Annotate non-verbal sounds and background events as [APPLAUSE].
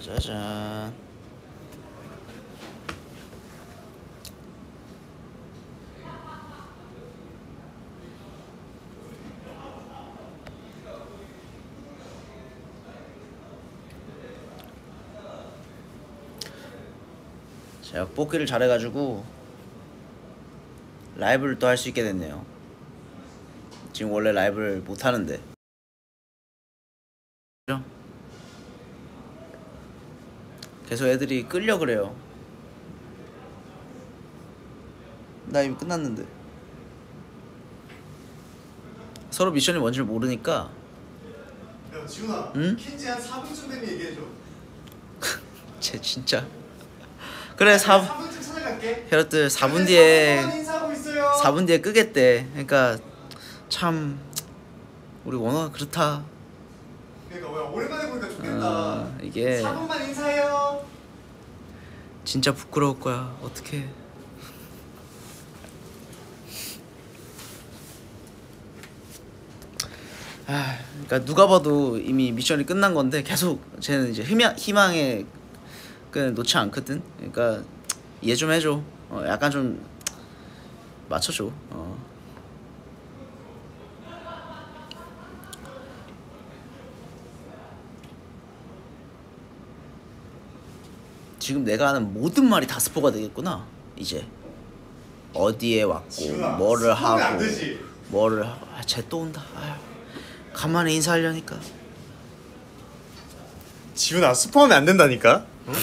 짜자잔. 제가 뽑기를 잘해가지고 라이브를 또 할 수 있게 됐네요. 지금 원래 라이브를 못 하는데. 그죠? 계속 애들이 끌려 그래요. 나 이미 끝났는데. 서로 미션이 뭔지 모르니까 야 지훈아 응? 킨지 한 4분쯤 되면 얘기해줘 [LAUGHS] 쟤 진짜 그래 4, 4분쯤 찾아갈게 혈들 4분 그래, 뒤에 4분 동안 인사하고 있어요 4분 뒤에 끄겠대. 그러니까 참 우리 원어가 그렇다. 그러니까 뭐야 오랜만에 보니까 좋겠다 어, 이게 4분만 인사해요 진짜 부끄러울 거야. 어떻게? 아, 그러니까 누가 봐도 이미 미션이 끝난 건데 계속 쟤는 이제 희망 희망에 그 놓지 않거든. 그러니까 이해 좀 해줘. 어, 약간 좀 맞춰줘. 어. 지금 내가 하는 모든 말이 다 스포가 되겠구나. 이제 어디에 왔고 뭐를 하고. 뭐를 아, 쟤또 온다. 아휴, 간만에 인사하려니까. 지훈아 스포하면 안 된다니까 응?